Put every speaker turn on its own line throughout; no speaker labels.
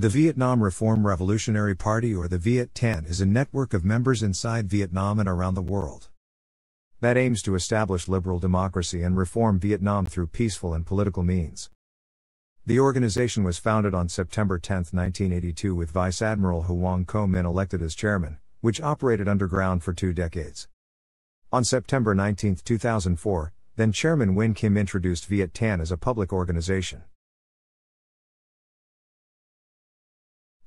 The Vietnam Reform Revolutionary Party or the Viet Tan is a network of members inside Vietnam and around the world that aims to establish liberal democracy and reform Vietnam through peaceful and political means. The organization was founded on September 10, 1982 with Vice Admiral Hoang Co Minh elected as chairman, which operated underground for two decades. On September 19, 2004, then Chairman Nguyen Kim introduced Viet Tan as a public organization.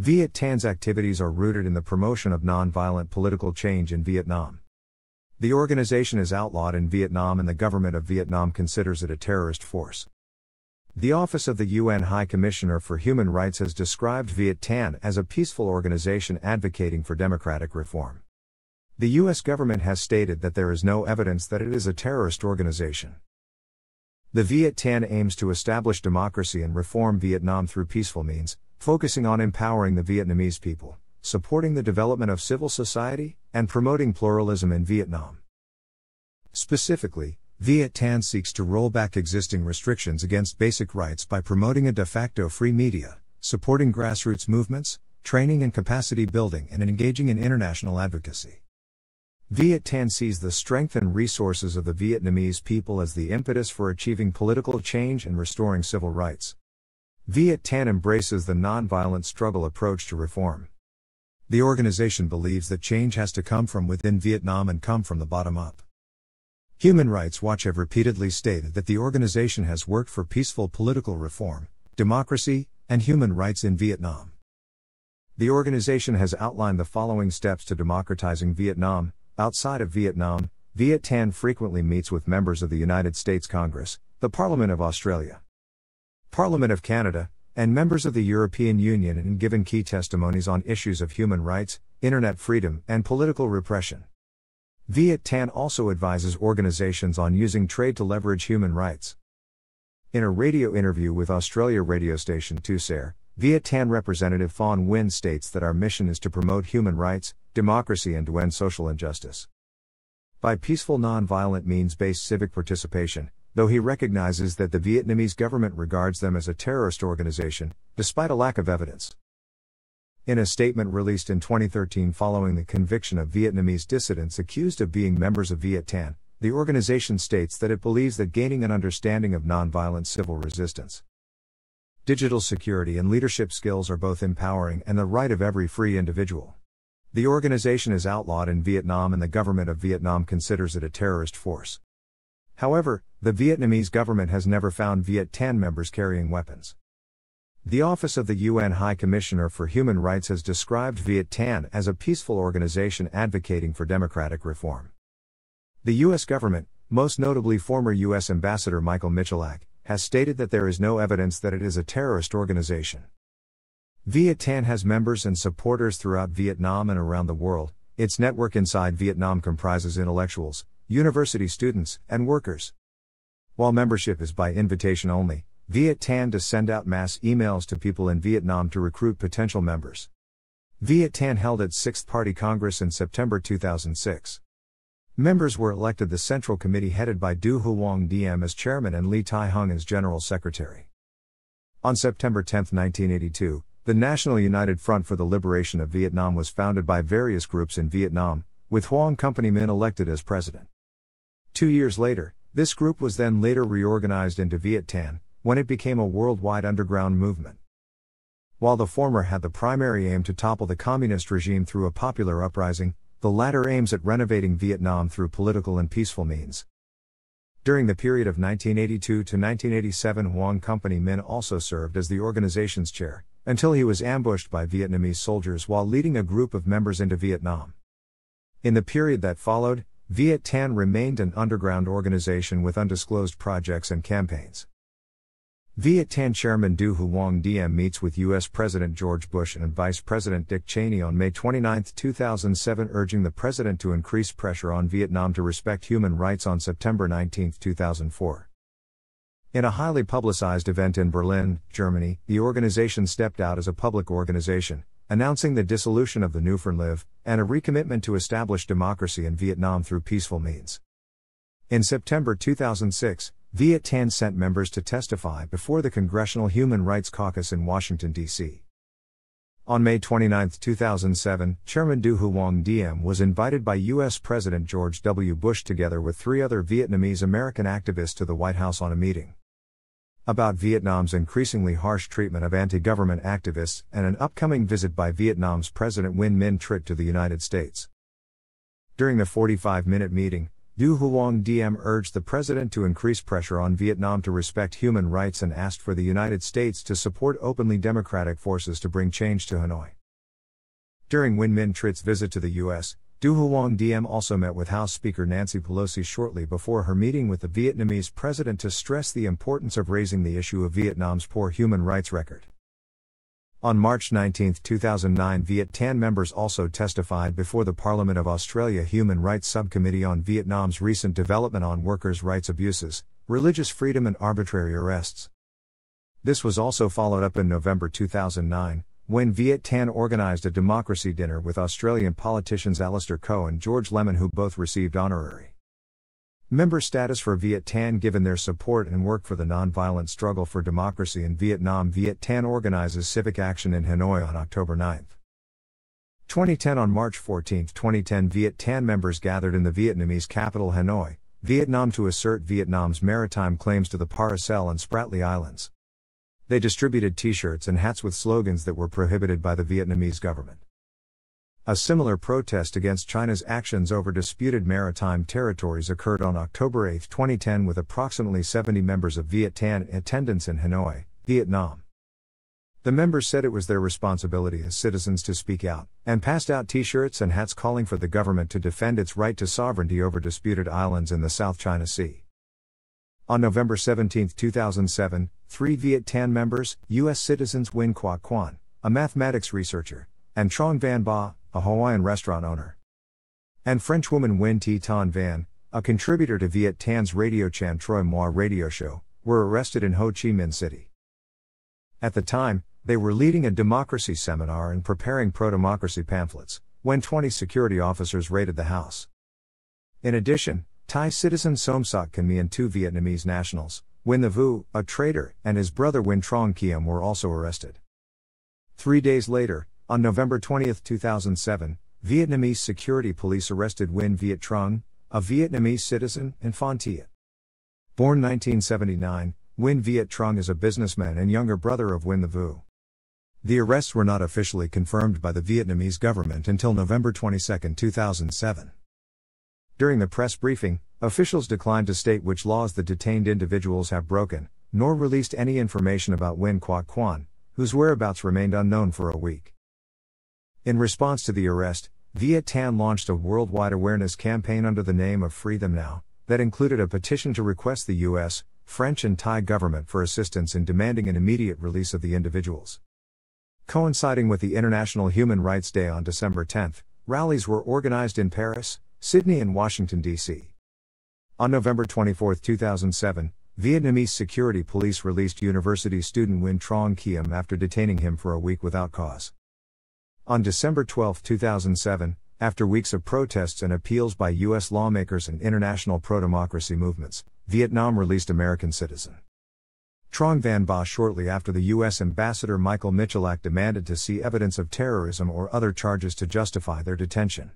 Viet Tan's activities are rooted in the promotion of nonviolent political change in Vietnam. The organization is outlawed in Vietnam and the government of Vietnam considers it a terrorist force. The Office of the UN High Commissioner for Human Rights has described Viet Tan as a peaceful organization advocating for democratic reform. The U.S. government has stated that there is no evidence that it is a terrorist organization. The Viet Tan aims to establish democracy and reform Vietnam through peaceful means, focusing on empowering the Vietnamese people, supporting the development of civil society, and promoting pluralism in Vietnam. Specifically, Viet Tan seeks to roll back existing restrictions against basic rights by promoting a de facto free media, supporting grassroots movements, training and capacity building, and engaging in international advocacy. Viet Tan sees the strength and resources of the Vietnamese people as the impetus for achieving political change and restoring civil rights. Viet Tan embraces the nonviolent struggle approach to reform. The organization believes that change has to come from within Vietnam and come from the bottom up. Human Rights Watch have repeatedly stated that the organization has worked for peaceful political reform, democracy, and human rights in Vietnam. The organization has outlined the following steps to democratizing Vietnam. Outside of Vietnam, Viet Tan frequently meets with members of the United States Congress, the Parliament of Australia, Parliament of Canada, and members of the European Union and given key testimonies on issues of human rights, internet freedom, and political repression. Viet Tan also advises organizations on using trade to leverage human rights. In a radio interview with Australia radio station 2SER, Viet Tan representative Phan Nguyen states that our mission is to promote human rights, democracy, and to end social injustice. By peaceful non-violent means-based civic participation, though he recognizes that the Vietnamese government regards them as a terrorist organization, despite a lack of evidence. In a statement released in 2013 following the conviction of Vietnamese dissidents accused of being members of Viet Tan, the organization states that it believes that gaining an understanding of nonviolent civil resistance, digital security, and leadership skills are both empowering and the right of every free individual. The organization is outlawed in Vietnam and the government of Vietnam considers it a terrorist force. However, the Vietnamese government has never found Viet Tan members carrying weapons. The Office of the UN High Commissioner for Human Rights has described Viet Tan as a peaceful organization advocating for democratic reform. The U.S. government, most notably former U.S. Ambassador Michael Michalak, has stated that there is no evidence that it is a terrorist organization. Viet Tan has members and supporters throughout Vietnam and around the world. Its network inside Vietnam comprises intellectuals, university students, and workers. While membership is by invitation only, Viet Tan does send out mass emails to people in Vietnam to recruit potential members. Viet Tan held its sixth party congress in September 2006. Members were elected the Central Committee headed by Du Hoang Diem as chairman and Ly Tai Hung as general secretary. On September 10, 1982, the National United Front for the Liberation of Vietnam was founded by various groups in Vietnam, with Hoang Co Minh elected as president. Two years later, this group was then later reorganized into Viet Tan, when it became a worldwide underground movement. While the former had the primary aim to topple the communist regime through a popular uprising, the latter aims at renovating Vietnam through political and peaceful means. During the period of 1982 to 1987, Hoang Co Minh also served as the organization's chair, until he was ambushed by Vietnamese soldiers while leading a group of members into Vietnam. In the period that followed, Viet Tan remained an underground organization with undisclosed projects and campaigns. Viet Tan Chairman Du Hoang Diem meets with U.S. President George Bush and Vice President Dick Cheney on May 29, 2007, urging the president to increase pressure on Vietnam to respect human rights on September 19, 2004. In a highly publicized event in Berlin, Germany, the organization stepped out as a public organization, announcing the dissolution of the New Live, and a recommitment to establish democracy in Vietnam through peaceful means. In September 2006, Viet Tan sent members to testify before the Congressional Human Rights Caucus in Washington, D.C. On May 29, 2007, Chairman Du Hoang Diem was invited by U.S. President George W. Bush together with three other Vietnamese American activists to the White House on a meeting about Vietnam's increasingly harsh treatment of anti government activists and an upcoming visit by Vietnam's President Nguyen Minh Triet to the United States. During the 45 minute meeting, Du Hoang Diem urged the president to increase pressure on Vietnam to respect human rights and asked for the United States to support openly democratic forces to bring change to Hanoi. During Nguyen Minh Triet's visit to the U.S., Du Hoang Diem also met with House Speaker Nancy Pelosi shortly before her meeting with the Vietnamese president to stress the importance of raising the issue of Vietnam's poor human rights record. On March 19, 2009, Viet Tan members also testified before the Parliament of Australia Human Rights Subcommittee on Vietnam's recent development on workers' rights abuses, religious freedom, and arbitrary arrests. This was also followed up in November 2009, when Viet Tan organized a democracy dinner with Australian politicians Alistair Coe and George Lemon, who both received honorary Member status for Viet Tan given their support and work for the nonviolent struggle for democracy in Vietnam. Viet Tan organizes civic action in Hanoi on October 9. 2010 On March 14, 2010, Viet Tan members gathered in the Vietnamese capital Hanoi, Vietnam to assert Vietnam's maritime claims to the Paracel and Spratly Islands. They distributed t shirts and hats with slogans that were prohibited by the Vietnamese government. A similar protest against China's actions over disputed maritime territories occurred on October 8, 2010, with approximately 70 members of Viet Tan in attendance in Hanoi, Vietnam. The members said it was their responsibility as citizens to speak out, and passed out t shirts and hats calling for the government to defend its right to sovereignty over disputed islands in the South China Sea. On November 17, 2007, three Viet Tan members, U.S. citizens Nguyen Quoc Quan, a mathematics researcher, and Trong Van Ba, a Hawaiian restaurant owner. And Frenchwoman Nguyen T. Tan Van, a contributor to Viet Tan Radio Chan Troi Moi radio show, were arrested in Ho Chi Minh City. At the time, they were leading a democracy seminar and preparing pro democracy pamphlets, when 20 security officers raided the house. In addition, Thai citizen Somsak Kanmi and two Vietnamese nationals, Nguyen The Vu, a trader, and his brother Nguyen Trong Kiem were also arrested. Three days later, on November 20, 2007, Vietnamese security police arrested Nguyen Viet Trung, a Vietnamese citizen, in Phan Thiet. Born 1979, Nguyen Viet Trung is a businessman and younger brother of Nguyen The Vu. The arrests were not officially confirmed by the Vietnamese government until November 22, 2007. During the press briefing, officials declined to state which laws the detained individuals have broken, nor released any information about Nguyen Quoc Quan, whose whereabouts remained unknown for a week. In response to the arrest, Viet Tan launched a worldwide awareness campaign under the name of Free Them Now, that included a petition to request the US, French, and Thai government for assistance in demanding an immediate release of the individuals. Coinciding with the International Human Rights Day on December 10, rallies were organized in Paris, Sydney, and Washington, D.C. On November 24, 2007, Vietnamese security police released university student Nguyen Trong Kiem after detaining him for a week without cause. On December 12, 2007, after weeks of protests and appeals by U.S. lawmakers and international pro democracy movements, Vietnam released American citizen. Trong Van Ba shortly after the U.S. Ambassador Michael Michalak demanded to see evidence of terrorism or other charges to justify their detention.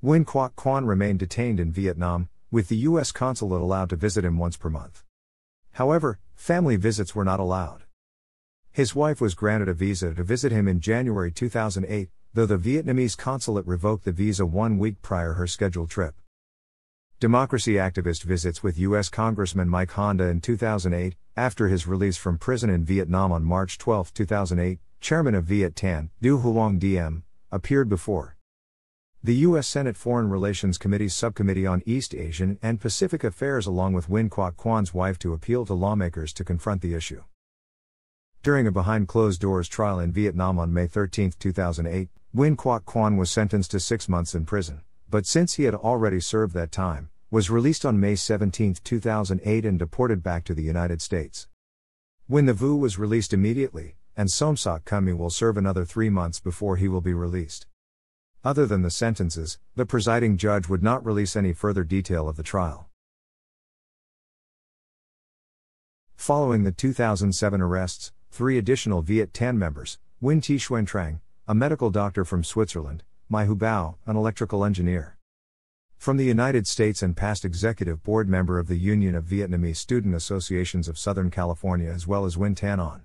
Nguyen Quoc Quan remained detained in Vietnam, with the U.S. consulate allowed to visit him once per month. However, family visits were not allowed. His wife was granted a visa to visit him in January 2008, though the Vietnamese consulate revoked the visa one week prior her scheduled trip. Democracy activist visits with U.S. Congressman Mike Honda in 2008, after his release from prison in Vietnam on March 12, 2008, chairman of Viet Tan, Du Hoang Diem, appeared before the U.S. Senate Foreign Relations Committee's Subcommittee on East Asian and Pacific Affairs along with Nguyen Quoc Quan's wife to appeal to lawmakers to confront the issue. During a behind closed doors trial in Vietnam on May 13, 2008, Nguyen Quoc Quan was sentenced to six months in prison, but since he had already served that time, was released on May 17, 2008 and deported back to the United States. Nguyen The Vu was released immediately, and Somsak Kanmi will serve another three months before he will be released. Other than the sentences, the presiding judge would not release any further detail of the trial. Following the 2007 arrests, Three additional Viet Tan members, Nguyen Thi Xuyen Trang, a medical doctor from Switzerland, Mai Hu Bao, an electrical engineer. From the United States and past executive board member of the Union of Vietnamese Student Associations of Southern California as well as Win Tan On.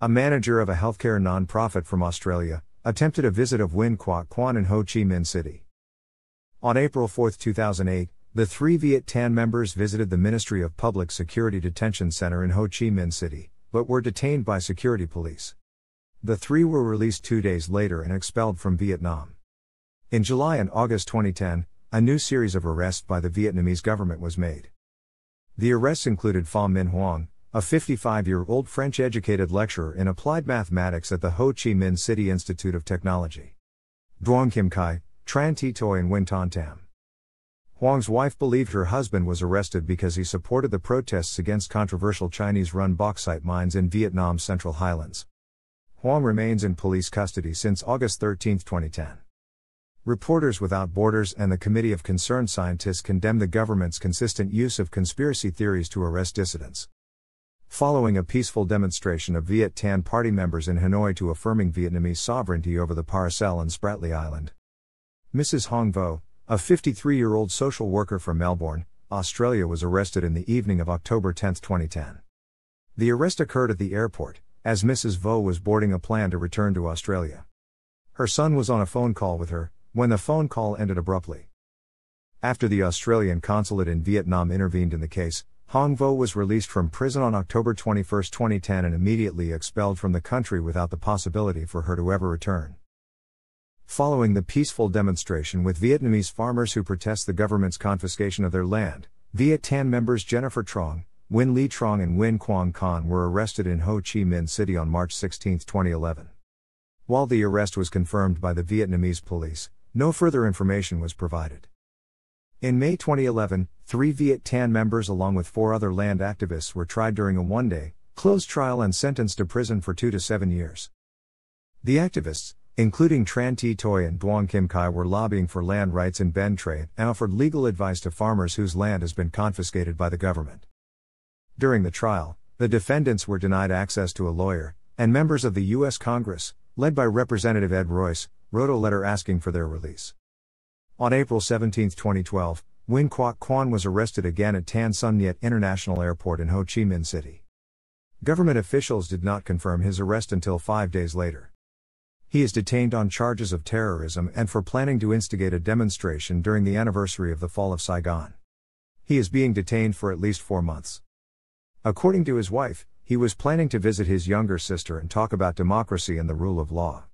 A manager of a healthcare nonprofit from Australia, attempted a visit of Nguyen Quoc Quan in Ho Chi Minh City. On April 4, 2008, the three Viet Tan members visited the Ministry of Public Security Detention Center in Ho Chi Minh City, but were detained by security police. The three were released two days later and expelled from Vietnam. In July and August 2010, a new series of arrests by the Vietnamese government was made. The arrests included Pham Minh Hoang, a 55 year old French educated lecturer in applied mathematics at the Ho Chi Minh City Institute of Technology. Duong Kim Khai, Tran Thi Toi, and Win Ton Tam. Hoang's wife believed her husband was arrested because he supported the protests against controversial Chinese run bauxite mines in Vietnam's Central Highlands. Hoang remains in police custody since August 13, 2010. Reporters Without Borders and the Committee of Concerned Scientists condemn the government's consistent use of conspiracy theories to arrest dissidents. Following a peaceful demonstration of Viet Tan Party members in Hanoi to affirming Vietnamese sovereignty over the Paracel and Spratly Island, Mrs. Hong Vo, a 53 year old social worker from Melbourne, Australia, was arrested in the evening of October 10, 2010. The arrest occurred at the airport, as Mrs. Vo was boarding a plane to return to Australia. Her son was on a phone call with her, when the phone call ended abruptly. After the Australian consulate in Vietnam intervened in the case, Hong Vo was released from prison on October 21, 2010 and immediately expelled from the country without the possibility for her to ever return. Following the peaceful demonstration with Vietnamese farmers who protest the government's confiscation of their land, Viet Tan members Jennifer Trong, Nguyen Ly Trong and Nguyen Quang Con were arrested in Ho Chi Minh City on March 16, 2011. While the arrest was confirmed by the Vietnamese police, no further information was provided. In May 2011, three Viet Tan members along with four other land activists were tried during a one day, closed trial and sentenced to prison for two to seven years. The activists, including Tran Thi Toi and Duong Kim Khai, were lobbying for land rights in Bến Tre and offered legal advice to farmers whose land has been confiscated by the government. During the trial, the defendants were denied access to a lawyer, and members of the U.S. Congress, led by Representative Ed Royce, wrote a letter asking for their release. On April 17, 2012, Nguyen Quoc Quan was arrested again at Tan Son Nhat International Airport in Ho Chi Minh City. Government officials did not confirm his arrest until five days later. He is detained on charges of terrorism and for planning to instigate a demonstration during the anniversary of the fall of Saigon. He is being detained for at least four months. According to his wife, he was planning to visit his younger sister and talk about democracy and the rule of law.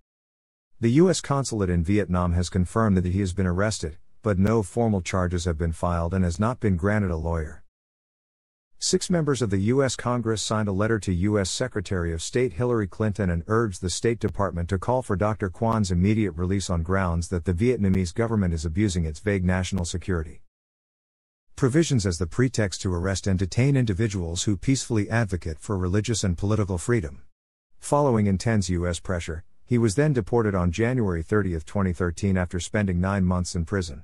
The U.S. consulate in Vietnam has confirmed that he has been arrested, but no formal charges have been filed and has not been granted a lawyer. Six members of the U.S. Congress signed a letter to U.S. Secretary of State Hillary Clinton and urged the State Department to call for Dr. Quan's immediate release on grounds that the Vietnamese government is abusing its vague national security provisions as the pretext to arrest and detain individuals who peacefully advocate for religious and political freedom. Following intense U.S. pressure, he was then deported on January 30, 2013, after spending nine months in prison.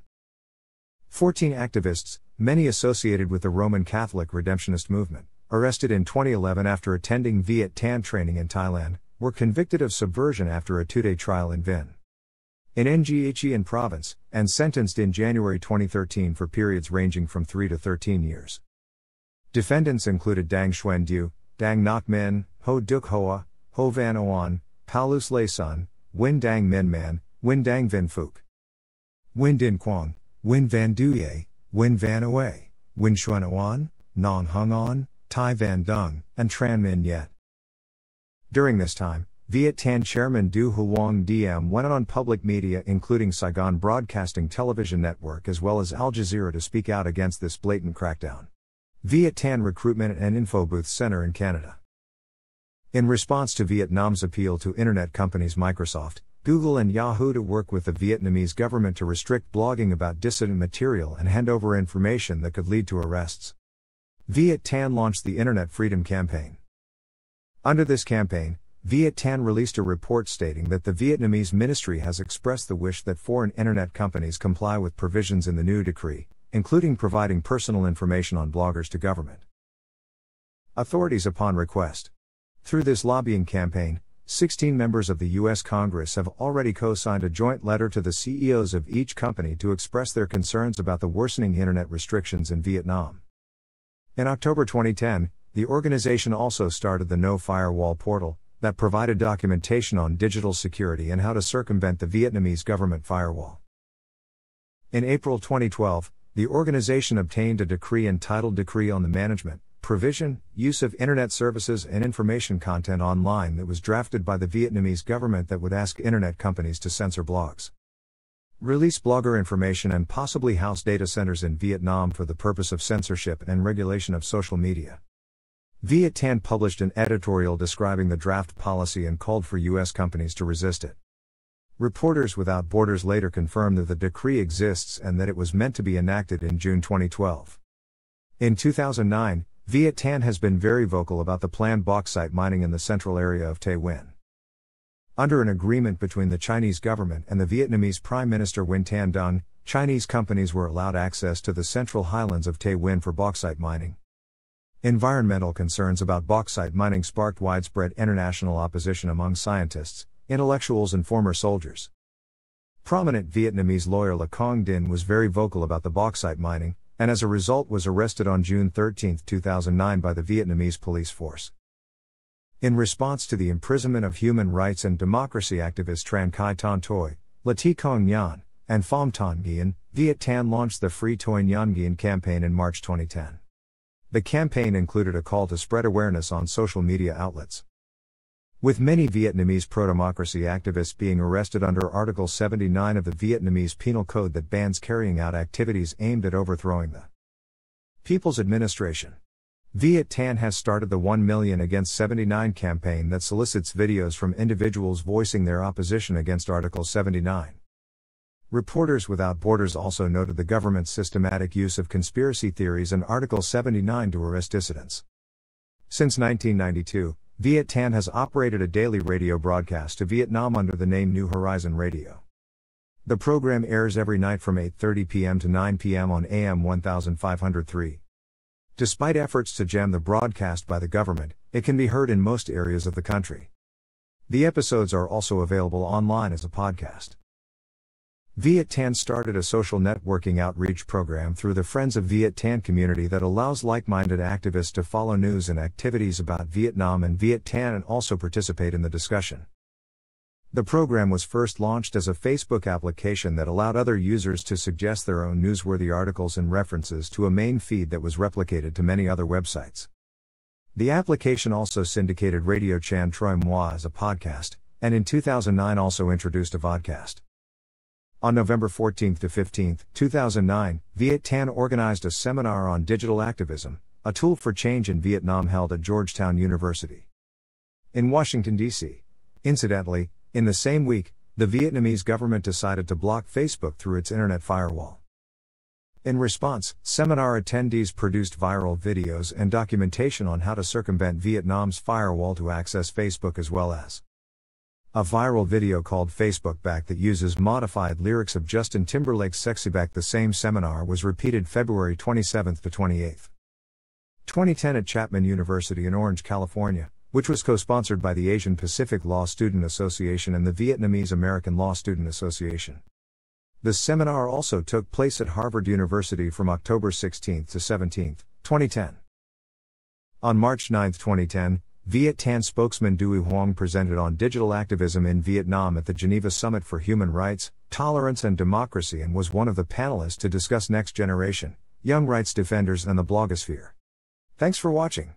14 activists, many associated with the Roman Catholic Redemptorist movement, arrested in 2011 after attending Viet Tan training in Thailand, were convicted of subversion after a two day trial in Vinh in Chi province, and sentenced in January 2013 for periods ranging from 3 to 13 years. Defendants included Dang Xuan Du, Dang Ngoc Minh, Ho Duc Hoa, Ho Van Oan, Paulus Lay Sun, Win Dang Min Man, Win Dang Vin Phuc. Win Din Quang, Win Van Duye, Win Van Oe, Win Xuan Oan, Nong Hung On, Tai Van Dung, and Tran Min Yet. During this time, Viet Tan chairman Du Hoang Diem went on public media including Saigon Broadcasting Television Network as well as Al Jazeera to speak out against this blatant crackdown. Viet Tan Recruitment and Info Booth Center in Canada. In response to Vietnam's appeal to internet companies Microsoft, Google and Yahoo to work with the Vietnamese government to restrict blogging about dissident material and hand over information that could lead to arrests. Viet Tan launched the Internet Freedom Campaign. Under this campaign, Viet Tan released a report stating that the Vietnamese ministry has expressed the wish that foreign internet companies comply with provisions in the new decree, including providing personal information on bloggers to government authorities upon request. Through this lobbying campaign, 16 members of the U.S. Congress have already co signed a joint letter to the CEOs of each company to express their concerns about the worsening internet restrictions in Vietnam. In October 2010, the organization also started the No Firewall portal, that provided documentation on digital security and how to circumvent the Vietnamese government firewall. In April 2012, the organization obtained a decree entitled Decree on the Management, Provision, Use of Internet Services and Information Content Online that was drafted by the Vietnamese government that would ask Internet companies to censor blogs. Release blogger information and possibly house data centers in Vietnam for the purpose of censorship and regulation of social media. Viet Tan published an editorial describing the draft policy and called for U.S. companies to resist it. Reporters Without Borders later confirmed that the decree exists and that it was meant to be enacted in June 2012. In 2009, Viet Tan has been very vocal about the planned bauxite mining in the central area of Tay Nguyen. Under an agreement between the Chinese government and the Vietnamese Prime Minister Nguyen Tan Dung, Chinese companies were allowed access to the central highlands of Tay Nguyen for bauxite mining. Environmental concerns about bauxite mining sparked widespread international opposition among scientists, intellectuals, and former soldiers. Prominent Vietnamese lawyer Le Cong Dinh was very vocal about the bauxite mining, and as a result was arrested on June 13, 2009 by the Vietnamese police force. In response to the imprisonment of human rights and democracy activist Tran Khai Ton Toi, Lati Kong Nhan, and Pham Ton Nguyen, Viet Tan launched the Free Toi Nhan Nguyen campaign in March 2010. The campaign included a call to spread awareness on social media outlets. With many Vietnamese pro democracy activists being arrested under Article 79 of the Vietnamese Penal Code that bans carrying out activities aimed at overthrowing the People's Administration. Viet Tan has started the 1 Million Against 79 campaign that solicits videos from individuals voicing their opposition against Article 79. Reporters Without Borders also noted the government's systematic use of conspiracy theories and Article 79 to arrest dissidents. Since 1992, Viet Tan has operated a daily radio broadcast to Vietnam under the name New Horizon Radio. The program airs every night from 8:30 p.m. to 9 p.m. on AM 1503. Despite efforts to jam the broadcast by the government, it can be heard in most areas of the country. The episodes are also available online as a podcast. Viet Tan started a social networking outreach program through the Friends of Viet Tan community that allows like minded activists to follow news and activities about Vietnam and Viet Tan and also participate in the discussion. The program was first launched as a Facebook application that allowed other users to suggest their own newsworthy articles and references to a main feed that was replicated to many other websites. The application also syndicated Radio Chan Troi Moi as a podcast, and in 2009 also introduced a vodcast. On November 14 to 15, 2009, Viet Tan organized a seminar on digital activism, a tool for change in Vietnam held at Georgetown University. In Washington, D.C. Incidentally, in the same week, the Vietnamese government decided to block Facebook through its internet firewall. In response, seminar attendees produced viral videos and documentation on how to circumvent Vietnam's firewall to access Facebook as well as a viral video called Facebook Back that uses modified lyrics of Justin Timberlake's Sexy Back. The same seminar was repeated February 27 to 28. 2010 at Chapman University in Orange, California which was co sponsored by the Asian Pacific Law Student Association and the Vietnamese American Law Student Association. The seminar also took place at Harvard University from October 16 to 17, 2010. On March 9, 2010, Viet Tan spokesman Duy Hoang presented on digital activism in Vietnam at the Geneva Summit for Human Rights, Tolerance and Democracy and was one of the panelists to discuss next generation, young rights defenders and the blogosphere. Thanks for watching.